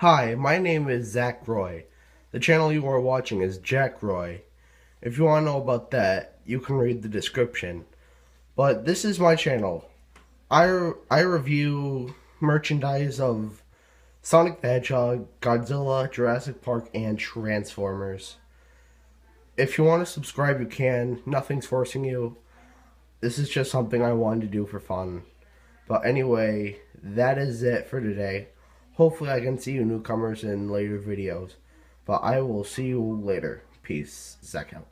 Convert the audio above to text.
Hi, my name is Zack Roy. The channel you are watching is Jack Roy. If you want to know about that, you can read the description. But this is my channel. I, I review merchandise of Sonic the Hedgehog, Godzilla, Jurassic Park, and Transformers. If you want to subscribe, you can. Nothing's forcing you. This is just something I wanted to do for fun. But anyway, that is it for today. Hopefully I can see you newcomers in later videos. But I will see you later. Peace. Zack out.